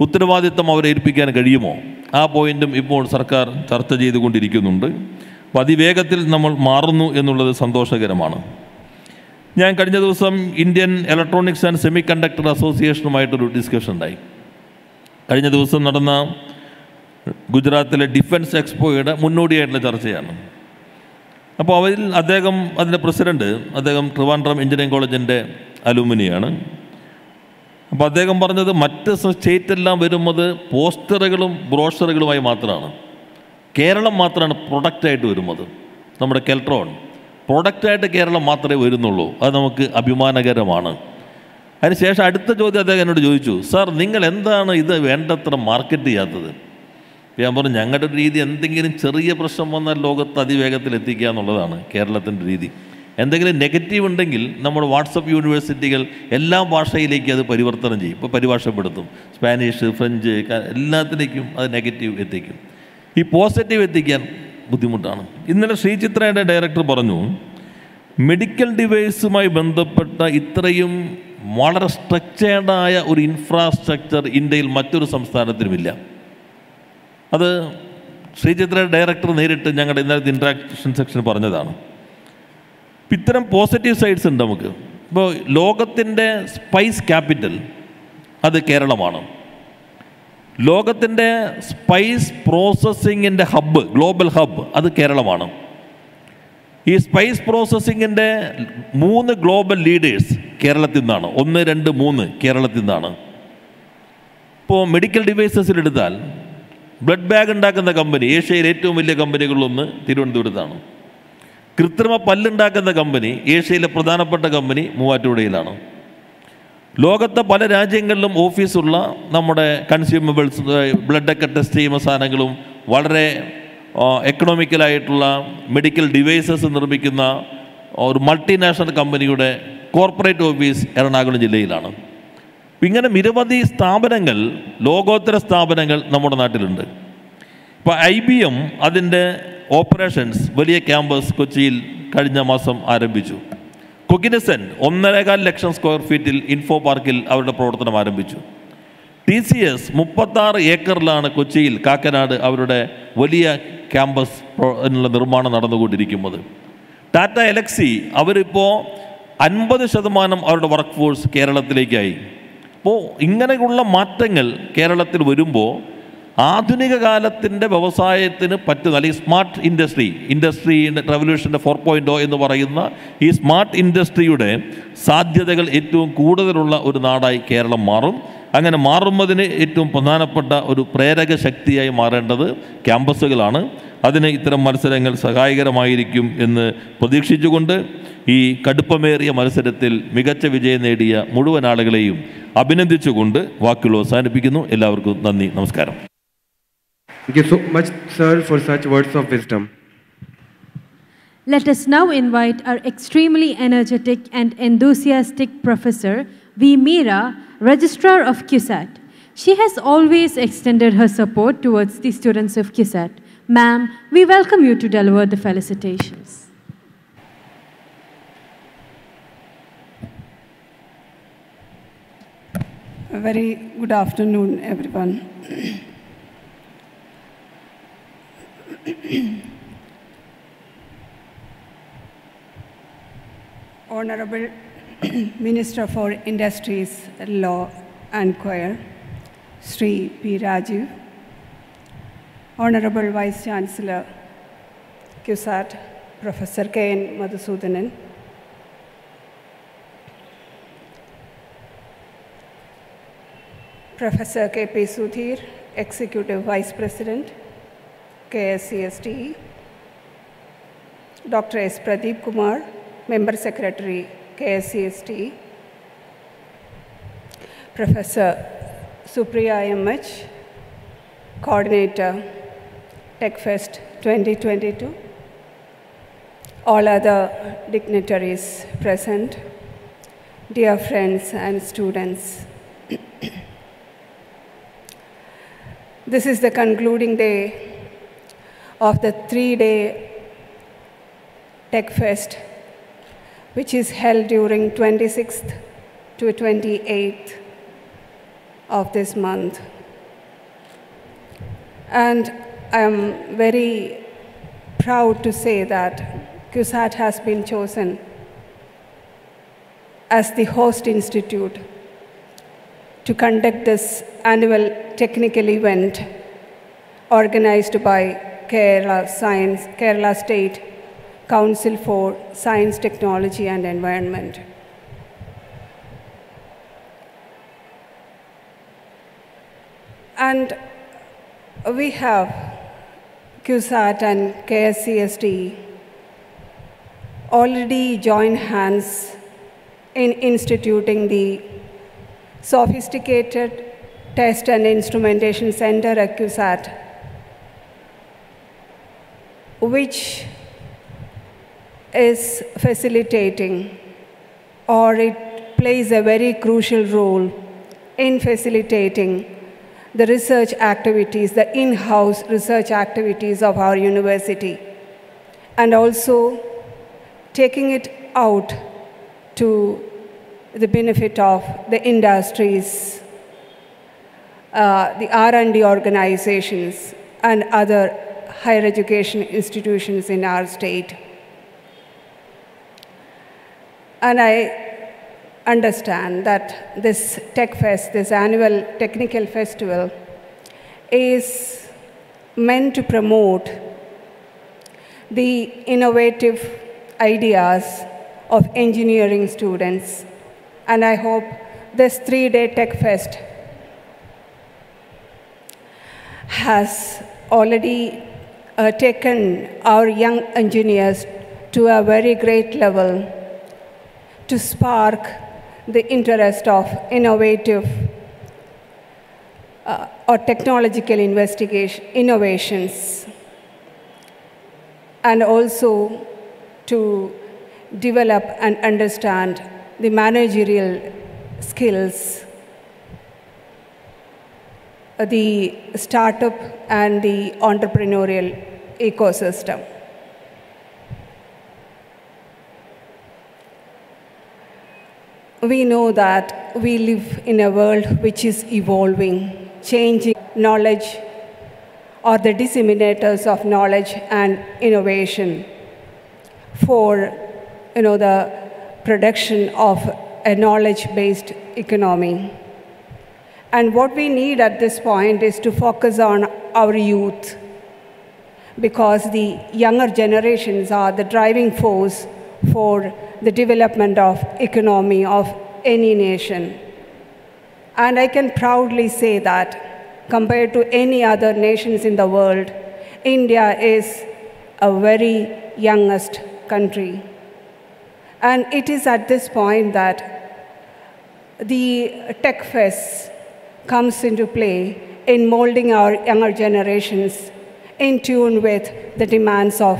ഉത്തരവാദിത്തം അവരെ ഏൽപ്പിക്കാൻ കഴിയുമോ? ആ പോയിന്റും ഇപ്പോൾ സർക്കാർ ചർച്ച ചെയ്തുകൊണ്ടിരിക്കുന്നുണ്ട്. അപ്പോൾ അതിവേഗത്തിൽ നമ്മൾ മാറുന്നു എന്നുള്ളത് സന്തോഷകരമാണ്. ഞാൻ കഴിഞ്ഞ ദിവസം Indian electronics and semiconductor അസോസിയേഷനുമായിട്ടൊരു ഡിസ്കഷൻ ഉണ്ടായി. കഴിഞ്ഞ ദിവസം നടന്ന ഗുജറാത്തിലെ ഡിഫൻസ് എക്സ്പോയുടെ മുന്നോടിയായിട്ടുള്ള ചർച്ചയാണ്. അപ്പോൾ അവരിൽ അദ്ദേഹം അതിന്റെ പ്രസിഡന്റ് അദ്ദേഹം ട്രിവാൻഡ്രം എഞ്ചിനീയറിംഗ് കോളേജിന്റെ അലുമിനിയാണ് അപ്പോൾ അദ്ദേഹം പറഞ്ഞത് മറ്റ് സ്റ്റേറ്റ് എല്ലാം വരുന്നത് പോസ്റ്ററുകളും ബ്രോഷറുകളുമായി മാത്രമാണ്. കേരളം മാത്രമാണ് പ്രൊഡക്റ്റായിട്ട് വരുന്നത്. നമ്മുടെ കെൽട്രോൺ. പ്രൊഡക്റ്റായിട്ട് കേരളം മാത്രമേ വരുന്നുള്ളൂ. അത് നമുക്ക് അഭിമാനകരമാണ്. അതിനുശേഷം അടുത്ത ചോദ്യം അദ്ദേഹം എന്നോട് ചോദിച്ചു സാർ നിങ്ങൾ എന്താണ് ഇത് വേണ്ടത്ര മാർക്കറ്റ് ചെയ്യാത്തത്? ഞാൻ പറഞ്ഞു ഞങ്ങളുടെ രീതി എന്തെങ്കിലും ചെറിയ പ്രശ്നം വന്നാൽ ലോകത്ത് അതിവേഗത്തിൽ എത്തിക്കുക എന്നുള്ളതാണ് കേരളത്തിന്റെ രീതി. എന്തെങ്കിലും നെഗറ്റീവ് ഉണ്ടെങ്കിൽ നമ്മുടെ വാട്സപ്പ് യൂണിവേഴ്സിറ്റികൾ എല്ലാ ഭാഷയിലേക്ക് അത് പരിവർത്തനം ചെയ്യും. ഇപ്പോൾ പരിഭാഷപ്പെടുത്തും. സ്പാനിഷ് ഫ്രഞ്ച് എല്ലാത്തിലേക്കും അത് നെഗറ്റീവ് എത്തിക്കും. ഈ പോസിറ്റീവ് എത്തിക്കാൻ ബുദ്ധിമുട്ടാണ്. ഇന്നലെ ശ്രീചിത്രയുടെ ഡയറക്ടർ പറഞ്ഞു മെഡിക്കൽ ഡിവൈസുമായി ബന്ധപ്പെട്ട ഇത്രയും വളരെ സ്ട്രക്ചേർഡായ ഒരു ഇൻഫ്രാസ്ട്രക്ചർ ഇന്ത്യയിൽ മറ്റൊരു സംസ്ഥാനത്തിനുമില്ല. അത് ശ്രീചിത്ര ഡയറക്ടർ നേരിട്ട് ഞങ്ങളുടെ ഇന്നലത്തെ ഇൻട്രാക്ഷൻ സെക്ഷൻ പറഞ്ഞതാണ്. ഇത്തരം പോസിറ്റീവ് സൈഡ്സ് ഉണ്ട് നമുക്ക്. ഇപ്പോൾ ലോകത്തിന്റെ സ്പൈസ് ക്യാപിറ്റൽ അത് കേരളമാണ്. ലോകത്തിന്റെ സ്പൈസ് പ്രോസസ്സിങ്ങിന്റെ ഹബ്ബ് ഗ്ലോബൽ ഹബ്ബ് അത് കേരളമാണ്. ഈ സ്പൈസ് പ്രോസസ്സിങ്ങിന്റെ മൂന്ന് ഗ്ലോബൽ ലീഡേഴ്സ് കേരളത്തിൽ നിന്നാണ്. ഒന്ന് രണ്ട് മൂന്ന് കേരളത്തിൽ നിന്നാണ്. ഇപ്പോൾ മെഡിക്കൽ ഡിവൈസസിൽ എടുത്താൽ ബ്ലഡ് ബാഗ് ഉണ്ടാക്കുന്ന കമ്പനി ഏഷ്യയിലെ ഏറ്റവും വലിയ കമ്പനികളിലൊന്ന് തിരുവനന്തപുരത്താണ്. കൃത്രിമ പല്ലുണ്ടാക്കുന്ന കമ്പനി ഏഷ്യയിലെ പ്രധാനപ്പെട്ട കമ്പനി മൂവാറ്റുപുഴയിലാണ്. ലോകത്തെ പല രാജ്യങ്ങളിലും ഓഫീസുള്ള നമ്മുടെ കൺസ്യൂമബിൾസ് ബ്ലഡൊക്കെ ടെസ്റ്റ് ചെയ്യുന്ന സാധനങ്ങളും വളരെ എക്കണോമിക്കലായിട്ടുള്ള മെഡിക്കൽ ഡിവൈസസ് നിർമ്മിക്കുന്ന ഒരു മൾട്ടിനാഷണൽ കമ്പനിയുടെ കോർപ്പറേറ്റ് ഓഫീസ് എറണാകുളം ജില്ലയിലാണ്. ഇങ്ങനെ നിരവധി സ്ഥാപനങ്ങൾ ലോകോത്തര സ്ഥാപനങ്ങൾ നമ്മുടെ നാട്ടിലുണ്ട്. ഇപ്പോൾ ഐ ബി എം അതിന്റെ ഓപ്പറേഷൻസ് വലിയ ക്യാമ്പസ് കൊച്ചിയിൽ കഴിഞ്ഞ മാസം ആരംഭിച്ചു. കൊഗിനസൻ ഒന്നരകാൽ ലക്ഷം സ്ക്വയർ ഫീറ്റിൽ ഇൻഫോ പാർക്കിൽ അവരുടെ പ്രവർത്തനം ആരംഭിച്ചു. ടി സി എസ് മുപ്പത്താറ് ഏക്കറിലാണ് കൊച്ചിയിൽ കാക്കനാട് അവരുടെ വലിയ ക്യാമ്പസ് എന്നുള്ള നിർമ്മാണം നടന്നുകൊണ്ടിരിക്കുന്നത്. ടാറ്റ എലക്സി അവരിപ്പോൾ അൻപത് ശതമാനം അവരുടെ വർക്ക് ഫോഴ്സ് കേരളത്തിലേക്കായി. അപ്പോൾ ഇങ്ങനെയുള്ള മാറ്റങ്ങൾ കേരളത്തിൽ വരുമ്പോൾ ആധുനിക കാലത്തിന്റെ വ്യവസായത്തിന് പറ്റുന്ന അല്ലെങ്കിൽ സ്മാർട്ട് ഇൻഡസ്ട്രി ഇൻഡസ്ട്രി റവല്യൂഷന്റെ ഫോർ പോയിന്റ് എന്ന് പറയുന്ന ഈ സ്മാർട്ട് ഇൻഡസ്ട്രിയുടെ സാധ്യതകൾ ഏറ്റവും കൂടുതലുള്ള ഒരു നാടായി കേരളം മാറും. അങ്ങനെ മാറുന്നതിന് ഏറ്റവും പ്രധാനപ്പെട്ട ഒരു പ്രേരക ശക്തിയായി മാറേണ്ടത് ക്യാമ്പസുകളാണ്. അതിന് ഇത്തരം മത്സരങ്ങൾ സഹായകരമായിരിക്കും എന്ന് പ്രതീക്ഷിച്ചുകൊണ്ട് ഈ കടുപ്പമേറിയ മത്സരത്തിൽ മികച്ച വിജയം നേടിയ മുഴുവൻ ആളുകളെയും അഭിനന്ദിച്ചുകൊണ്ട് വാക്കുകൾ അവസാനിപ്പിക്കുന്നു. എല്ലാവർക്കും നന്ദി നമസ്കാരം. Thank you so much, sir, for such words of wisdom. Let us now invite our extremely energetic and enthusiastic professor, V. Meera, Registrar of CUSAT. She has always extended her support towards the students of CUSAT. Ma'am, we welcome you to deliver the felicitations. A very good afternoon, everyone. Honorable Minister for Industries, Law and Coir, Sri P. Rajeev, Honorable Vice Chancellor, CUSAT, Professor K. N. Madhusudanan, Professor K.P. Sudhir, Executive Vice President, KSCSTE, Dr. S. Pradeep Kumar, Member Secretary, KSCSTE, Professor Supriya M.H., Coordinator, TechFest 2022, all other dignitaries present, dear friends and students. This is the concluding day of the three day Tech Fest, which is held during 26th to 28th of this month. And I am very proud to say that CUSAT has been chosen as the host institute to conduct this annual technical event organized by Kerala Science, Kerala State Council for Science, Technology and Environment. And we have CUSAT and KSCSTE already joined hands in instituting the sophisticated test and instrumentation center at CUSAT, which is facilitating or it plays a very crucial role in facilitating the research activities, the in-house research activities of our university, and also taking it out to the benefit of the industries, uh, the R&D organizations, and other higher education institutions in our state. And I understand that this Tech Fest, this annual technical festival, is meant to promote the innovative ideas of engineering students. And I hope this three day Tech Fest has already uh, taken our young engineers to a very great level to spark the interest of innovative uh, or technological investigation innovations. And also to develop and understand the managerial skills Uh, the startup and the entrepreneurial ecosystem we know that we live in a world which is evolving, changing knowledge or the disseminators of knowledge and innovation for you know, the production of a knowledge-based economy. And what we need at this point is to focus on our youth because the younger generations are the driving force for the development of economy of any nation. And I can proudly say that compared to any other nations in the world, India is a very youngest country. And it is at this point that the Tech Fest comes into play in molding our younger generations in tune with the demands of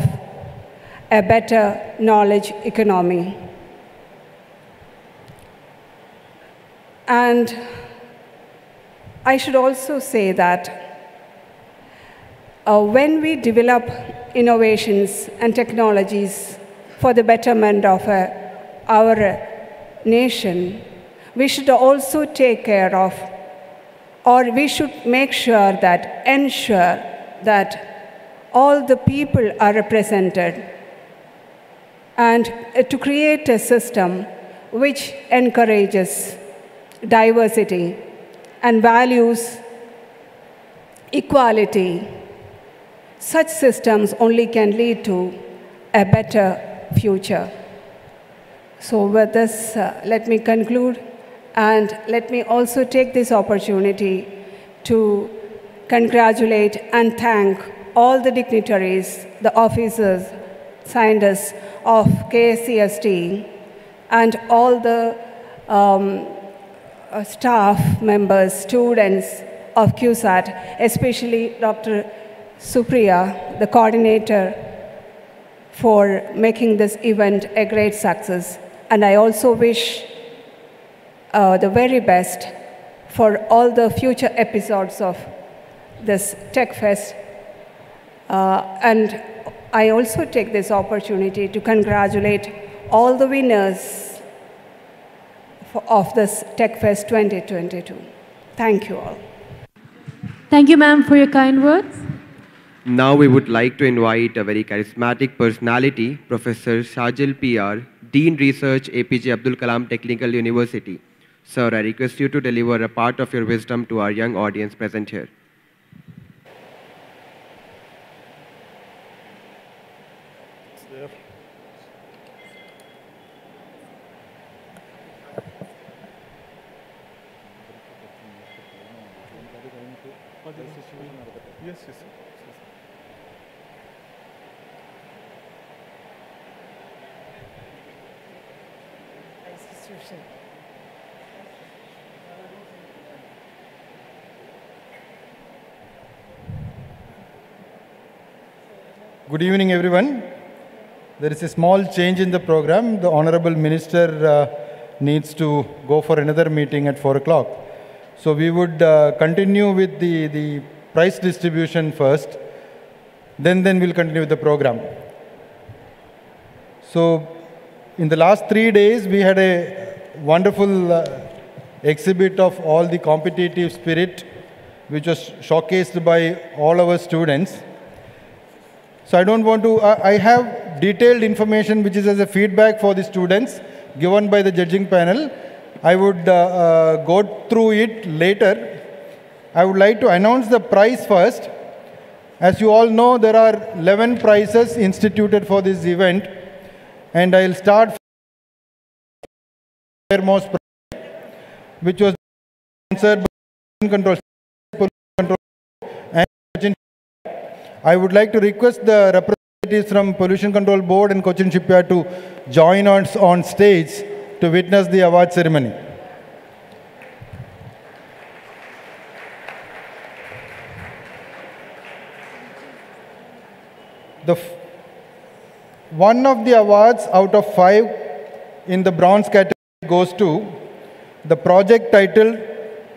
a better knowledge economy. And I should also say that uh, when we develop innovations and technologies for the betterment of uh, our nation, we should also take care of, or we should make sure that, ensure that all the people are represented and uh, to create a system which encourages diversity and values equality. Such systems only can lead to a better future. So, with this, uh, let me conclude and let me also take this opportunity to congratulate and thank all the dignitaries, the officers, scientists of KSCST, and all the um, uh, staff members, students of CUSAT, especially Dr. Supriya, the coordinator, for making this event a great success. And I also wish uh, the very best for all the future episodes of this Tech Fest. Uh, and I also take this opportunity to congratulate all the winners for, of this Tech Fest 2022. Thank you all. Thank you, ma'am, for your kind words. Now we would like to invite a very charismatic personality, Professor Shalij PR, Dean Research, APJ Abdul Kalam Technical University. Sir, I request you to deliver a part of your wisdom to our young audience present here. Good evening, everyone. There is a small change in the program. The Honorable Minister uh, needs to go for another meeting at 4 o'clock. So we would uh, continue with the, the price distribution first, then, then we'll continue with the program. So in the last three days, we had a wonderful uh, exhibit of all the competitive spirit, which was showcased by all our students. So I don't want to, I I have detailed information which is as a feedback for the students given by the judging panel. I would uh, uh, go through it later. I would like to announce the prize first. As you all know, there are 11 prizes instituted for this event, and I'll start most prize, which was answered by control, pollution control and Cochin. I would like to request the representatives from Pollution Control Board and Cochin Shipyard to join us on stage to witness the award ceremony. The one of the awards out of five in the bronze category goes to the project titled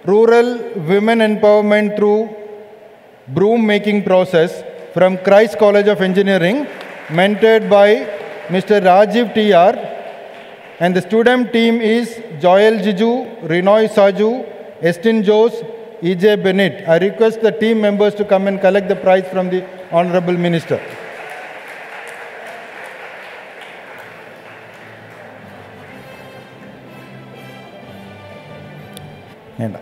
Rural Women Empowerment Through Broom Making Process from Christ College of Engineering, mentored by Mr. Rajiv T.R. And the student team is Joel Jiju, Renoy Saju, Estin Jose, E.J. Bennett. I request the team members to come and collect the prize from the Honorable Minister. And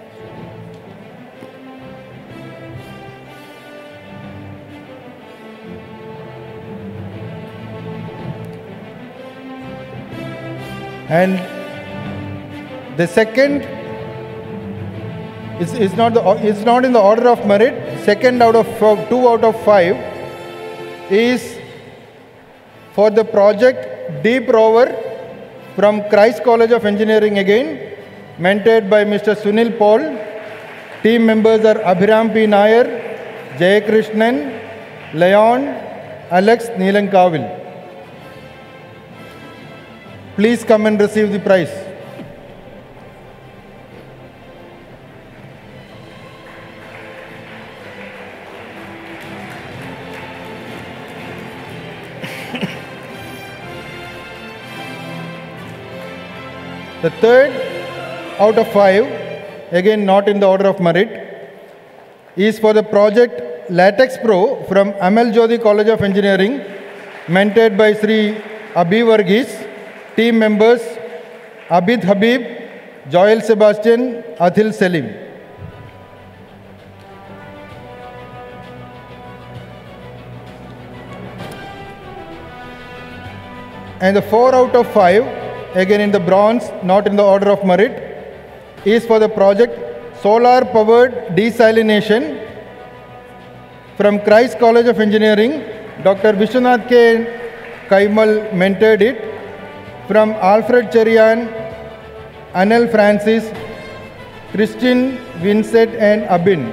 And the second is, is not the it's not in the order of merit. Second out of uh, two out of five is for the project Deep Rover from Christ College of Engineering again, mentored by Mr. Sunil Paul. Team members are Abhiram P. Nair, Jay Krishnan, Leon, Alex Neelankavil. Please come and receive the prize. The third out of five, again not in the order of merit, is for the project Latex Pro from Amal Jyoti College of Engineering, mentored by Sri Abhi Varghese, team members Abid Habib, Joel Sebastian, Adil Selim. And the four out of five, again in the bronze, not in the order of merit, is for the project Solar Powered Desalination from Christ College of Engineering. Dr. Vishwanath K. Kaimal mentored it. From Alfred Cherian, Anel Francis, Christian Vincent, and Abin.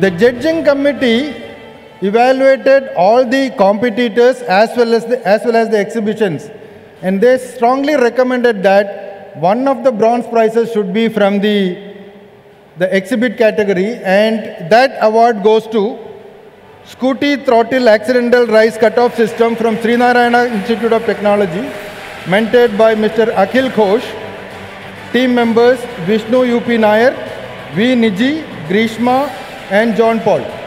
The judging committee evaluated all the competitors as well as the, as well as the exhibitions and they strongly recommended that one of the bronze prizes should be from the the exhibit category and that award goes to Scooty Throttle Accidental Rise Cutoff System from Srinarayana Institute of Technology mentored by Mr. Akhil Ghosh team members Vishnu UP Nair, V Niji, Grishma and John Paul.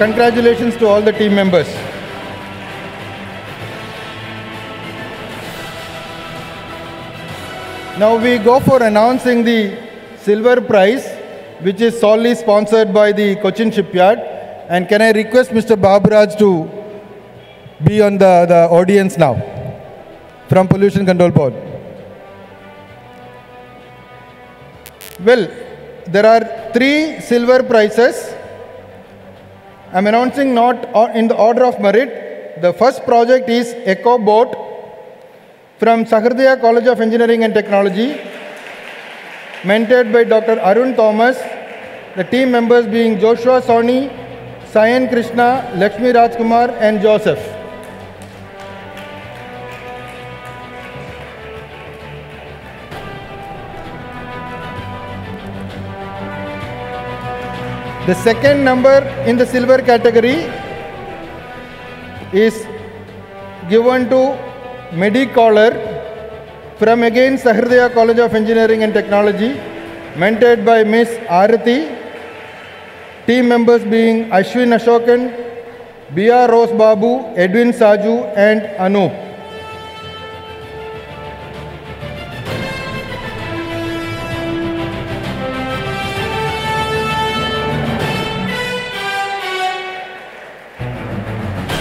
Congratulations to all the team members. Now we go for announcing the silver prize, which is solely sponsored by the Cochin Shipyard. And can I request Mr. Baburaj to be on the, the audience now from Pollution Control Board? Well, there are three silver prizes. I'm announcing not uh, in the order of merit. The first project is Eco Boat from Sahrdaya College of Engineering and Technology, mentored by Dr. Arun Thomas, the team members being Joshua Soni, Sayan Krishna, Lakshmi Rajkumar, and Joseph. The second number in the silver category is given to Medicaller from again Sahrdaya College of Engineering and Technology, mentored by Miss Arati. Team members being Ashwin Ashokan, B.R. Rose Babu, Edwin Saju, and Anup.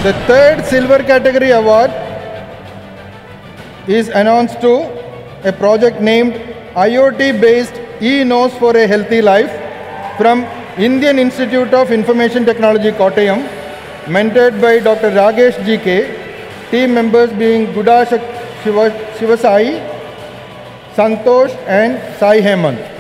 The third silver category award is announced to a project named IoT based e nose for a healthy life from Indian Institute of Information Technology Kottayam, mentored by Dr. Ragesh GK, team members being Shiva, Shivasai, Santosh, and Sai Hemant.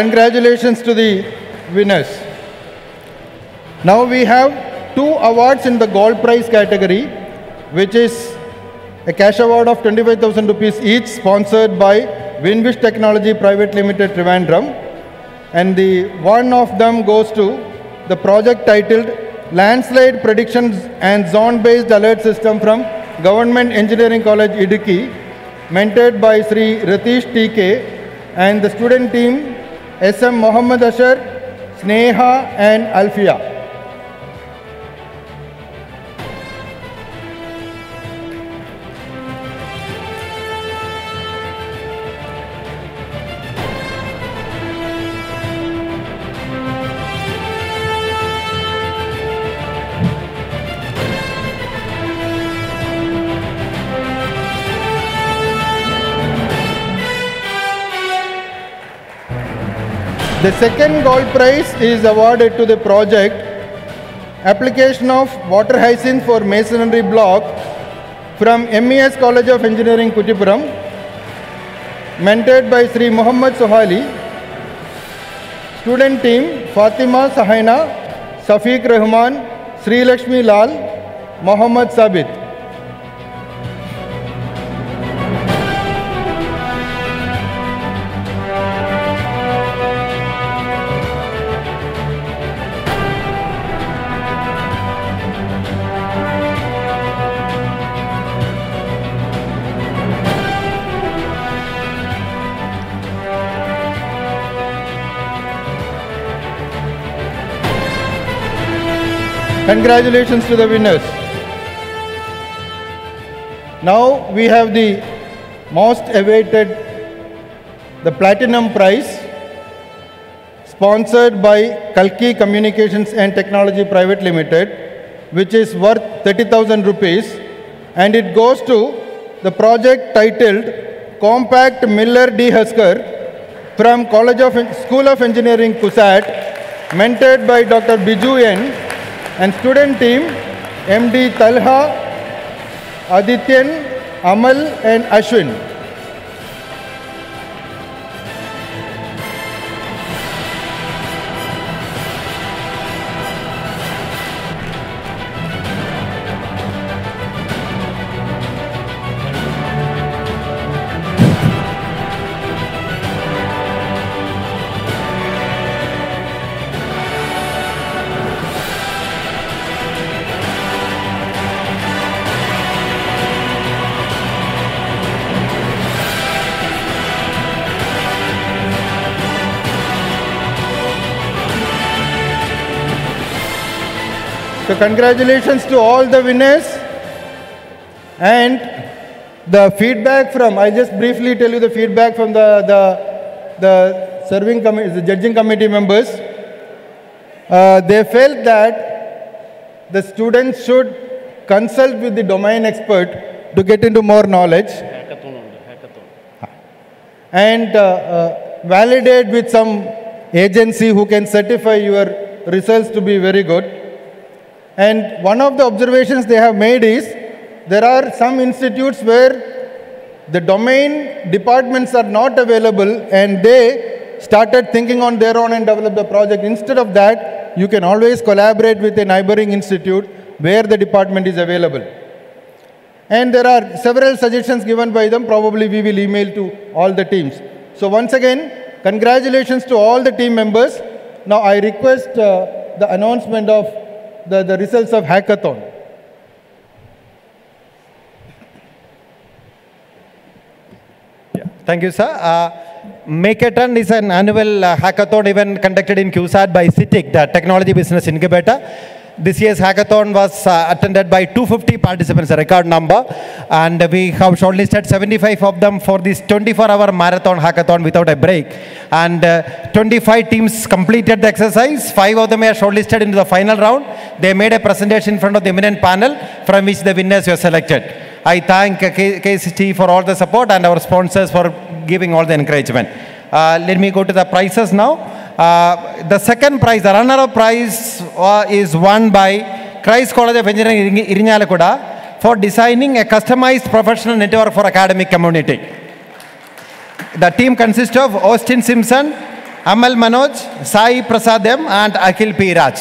Congratulations to the winners. Now we have two awards in the gold prize category, which is a cash award of 25,000 rupees each, sponsored by Winwish Technology Private Limited, Trivandrum. And the one of them goes to the project titled Landslide Predictions and Zone-Based Alert System from Government Engineering College, Idukki, mentored by Sri Ratish TK, and the student team SM Mohammed Ashar, Sneha and Alfia. The second gold prize is awarded to the project Application of Water Hyacinth for Masonry Block from MES College of Engineering Kuttippuram, mentored by Sri Muhammad Sohali. Student team Fatima Sahaina, Safiq Rahman, Sri Lakshmi Lal, Muhammad Sabit. Congratulations to the winners. Now we have the most awaited, the Platinum Prize, sponsored by Kalki Communications and Technology Private Limited, which is worth 30,000 rupees, and it goes to the project titled Compact Millet Dehusker from College of School of Engineering, CUSAT, mentored by Dr. Biju N and student team MD Talha, Adityan, Amal and Ashwin. Congratulations to all the winners. And the feedback from, I'll just briefly tell you the feedback from the, the, the serving committee, the judging committee members. Uh, they felt that the students should consult with the domain expert to get into more knowledge and uh, uh, validate with some agency who can certify your results to be very good. And one of the observations they have made is there are some institutes where the domain departments are not available and they started thinking on their own and developed the project. Instead of that, you can always collaborate with a neighboring institute where the department is available. And there are several suggestions given by them. Probably we will email to all the teams. So once again, congratulations to all the team members. Now I request uh, the announcement of the, the results of hackathon. Thank you, sir. Uh, Makeathon is an annual uh, hackathon event conducted in CUSAT by CITIC, the Technology Business Incubator. This year's hackathon was uh, attended by 250 participants, a record number, and we have shortlisted 75 of them for this 24-hour marathon hackathon without a break. And uh, 25 teams completed the exercise. Five of them are shortlisted into the final round. They made a presentation in front of the eminent panel from which the winners were selected. I thank KCT for all the support and our sponsors for giving all the encouragement. Uh, let me go to the prizes now. Uh, the second prize, the runner-up prize uh, is won by Christ College of Engineering Irinjalakuda for designing a customized professional network for academic community. The team consists of Austin Simpson, Amal Manoj, Sai Prasadem and Akhil P. Raj.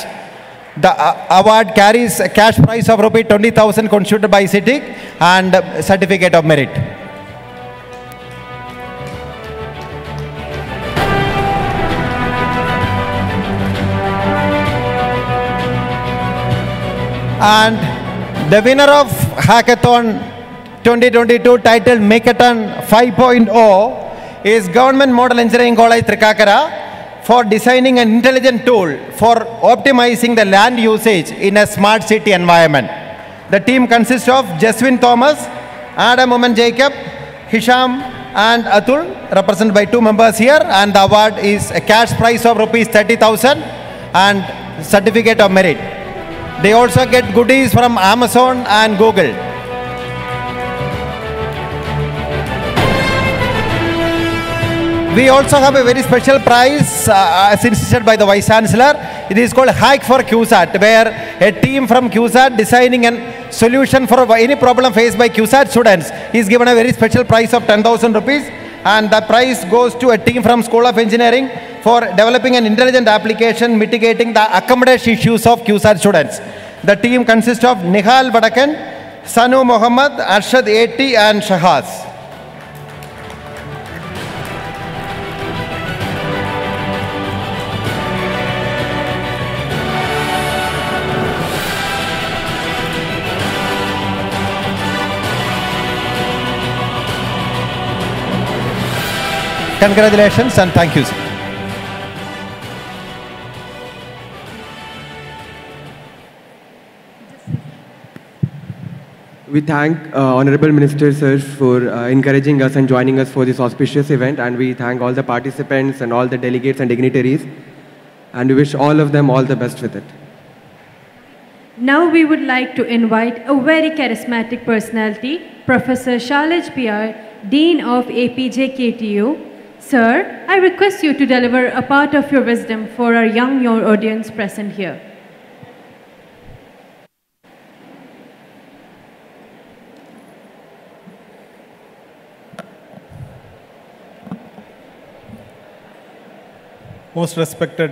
The uh, award carries a cash prize of rupee 20,000 constituted by CITIC and certificate of merit. And the winner of Hackathon 2022 titled Makeathon 5.0 is Government Model Engineering College Thrikkakara for designing an intelligent tool for optimizing the land usage in a smart city environment. The team consists of Jeswin Thomas, Adam Oman Jacob, Hisham and Atul, represented by two members here, and the award is a cash prize of rupees 30,000 and certificate of merit. They also get goodies from Amazon and Google. We also have a very special prize uh, as insisted by the Vice Chancellor. It is called Hack for CUSAT, where a team from CUSAT designing a solution for any problem faced by CUSAT students is given a very special prize of 10,000 rupees. And the prize goes to a team from School of Engineering for developing an intelligent application mitigating the accommodation issues of CUSAT students. The team consists of Nihal Vadakan, Sanu Mohammed, Arshad Eti, and Shahaz. Congratulations and thank you. We thank uh, Honorable Minister Sir for uh, encouraging us and joining us for this auspicious event and we thank all the participants and all the delegates and dignitaries and we wish all of them all the best with it. Now we would like to invite a very charismatic personality, Professor Shalij PR, Dean of APJ KTU. Sir, I request you to deliver a part of your wisdom for our young your audience present here. Most respected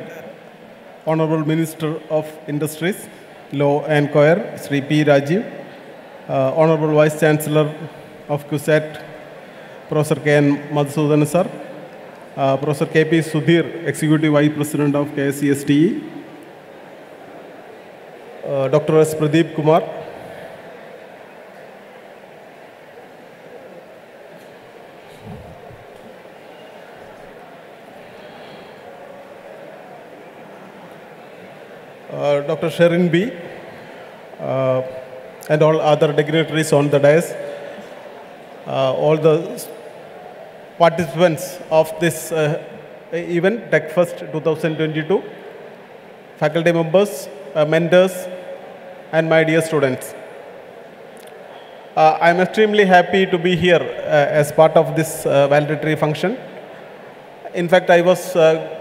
Honorable Minister of Industries, Law and Coir, Sri P. Rajeev, uh, Honorable Vice Chancellor of CUSAT, Professor K. N. Madhusudan sir, uh, Professor K. P. Sudhir, Executive Vice President of KSCSTE, uh, Dr. S. Pradeep Kumar, Dr. Sherin B, uh, and all other dignitaries on the dais, uh, all the participants of this uh, event, Tech Fest 2022, faculty members, uh, mentors, and my dear students. Uh, I'm extremely happy to be here uh, as part of this uh, function. In fact, I was uh,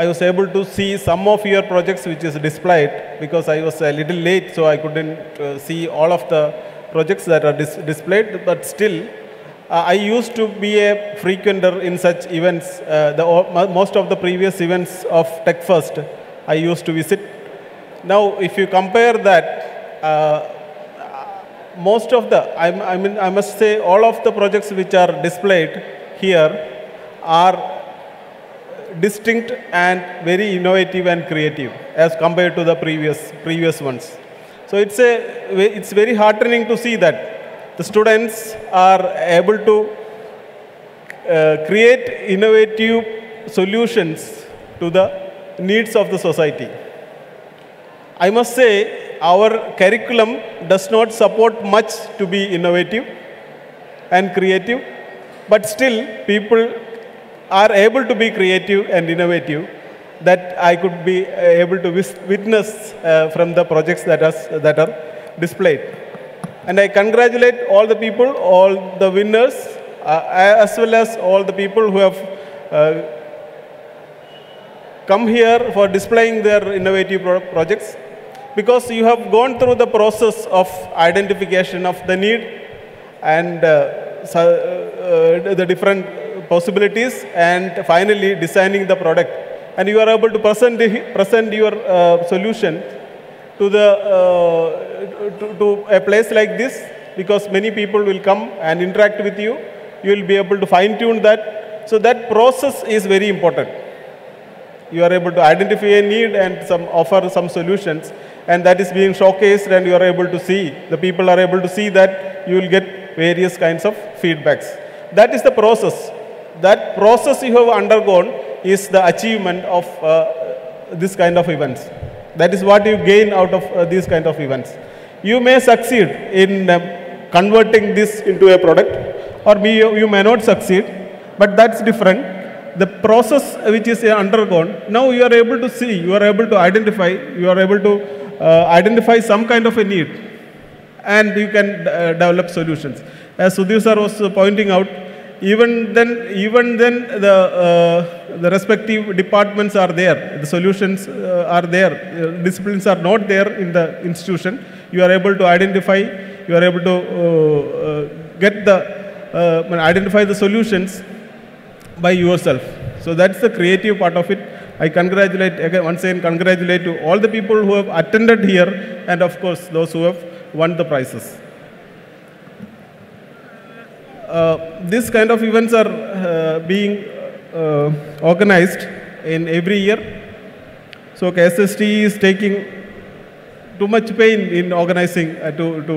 I was able to see some of your projects which is displayed because I was a little late, so I couldn't uh, see all of the projects that are dis- displayed. But still, uh, I used to be a frequenter in such events. Uh, the, most of the previous events of Tech Fest, I used to visit. Now, if you compare that, uh, most of the, I, I mean, I must say, all of the projects which are displayed here are distinct and very innovative and creative as compared to the previous previous ones. So it's a it's very heartening to see that the students are able to uh, create innovative solutions to the needs of the society. I must say our curriculum does not support much to be innovative and creative, but still people are able to be creative and innovative that I could be uh, able to witness uh, from the projects that are, that are displayed. And I congratulate all the people, all the winners, uh, as well as all the people who have uh, come here for displaying their innovative pro- projects because you have gone through the process of identification of the need and uh, so- uh, the different possibilities and finally designing the product and you are able to present, present your uh, solution to, the, uh, to, to a place like this because many people will come and interact with you. You will be able to fine tune that. So that process is very important. You are able to identify a need and some offer some solutions and that is being showcased and you are able to see, the people are able to see that you will get various kinds of feedbacks. That is the process. That process you have undergone is the achievement of uh, this kind of events. That is what you gain out of uh, these kind of events. You may succeed in um, converting this into a product or may, you may not succeed, but that's different. The process which is undergone, now you are able to see, you are able to identify, you are able to uh, identify some kind of a need and you can uh, develop solutions. As Sudhir sir was pointing out, even then, even then the, uh, the respective departments are there, the solutions uh, are there, uh, disciplines are not there in the institution. You are able to identify, you are able to uh, uh, get the, uh, identify the solutions by yourself. So that's the creative part of it. I congratulate, again, once again, congratulate to all the people who have attended here and of course those who have won the prizes. Uh, this kind of events are uh, being uh, organized in every year. So KSST is taking too much pain in organizing uh, to, to,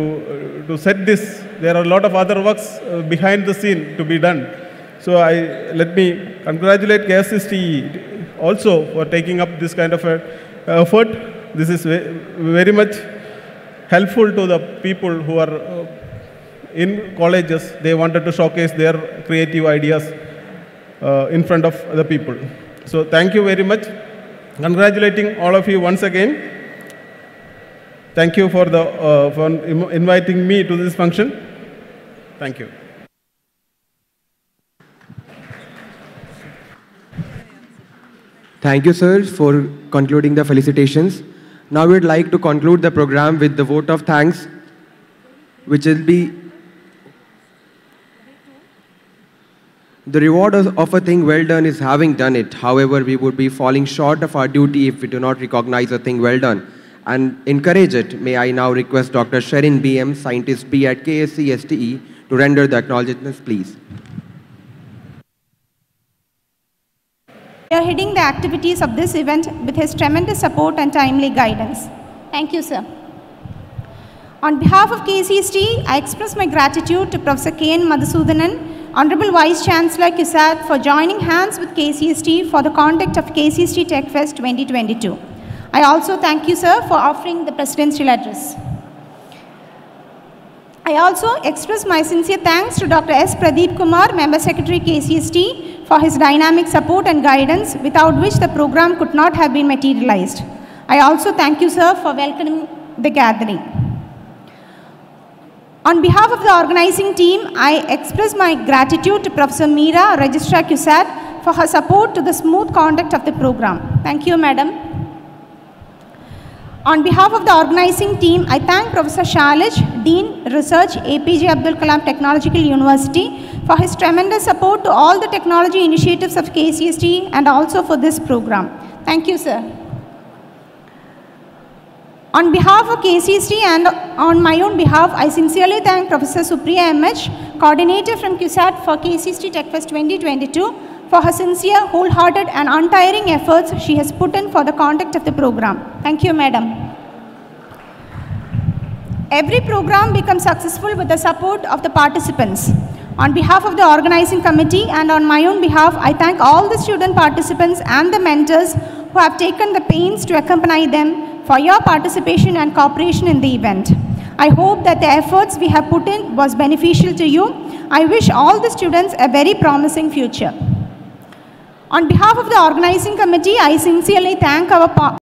uh, to set this. There are a lot of other works behind the scene to be done. So I, let me congratulate KSST also for taking up this kind of a effort. This is ve- very much helpful to the people who are in colleges. They wanted to showcase their creative ideas uh, in front of the people. So thank you very much. Congratulating all of you once again. Thank you for, the, uh, for inviting me to this function. Thank you. Thank you, sir, for concluding the felicitations. Now we'd like to conclude the program with the vote of thanks, which will be the reward of of a thing well done is having done it. However, we would be falling short of our duty if we do not recognize a thing well done and encourage it. May I now request Dr. Sherin BM, Scientist B at KSCSTE, to render the acknowledgements, please. We are heading the activities of this event with his tremendous support and timely guidance. Thank you, sir. On behalf of KCST, I express my gratitude to Professor K.N. Madhusudanan, Honorable Vice Chancellor CUSAT, for joining hands with KCST for the conduct of KCST Tech Fest 2022. I also thank you, sir, for offering the presidential address. I also express my sincere thanks to Dr. S. Pradeep Kumar, Member Secretary KCST, for his dynamic support and guidance, without which the program could not have been materialized. I also thank you, sir, for welcoming the gathering. On behalf of the organizing team, I express my gratitude to Professor Meera, Registrar CUSAT, for her support to the smooth conduct of the program. Thank you, Madam. On behalf of the organizing team, I thank Professor Shalij, Dean Research, APJ Abdul Kalam Technological University, for his tremendous support to all the technology initiatives of KCST and also for this program. Thank you, sir. On behalf of KCST and on my own behalf, I sincerely thank Professor Supriya MH, coordinator from CUSAT for KCST TechFest 2022, for her sincere, wholehearted and untiring efforts she has put in for the conduct of the program. Thank you, madam. Every program becomes successful with the support of the participants. On behalf of the organizing committee and on my own behalf, I thank all the student participants and the mentors who have taken the pains to accompany them for your participation and cooperation in the event. I hope that the efforts we have put in was beneficial to you. I wish all the students a very promising future. On behalf of the organizing committee, I sincerely thank our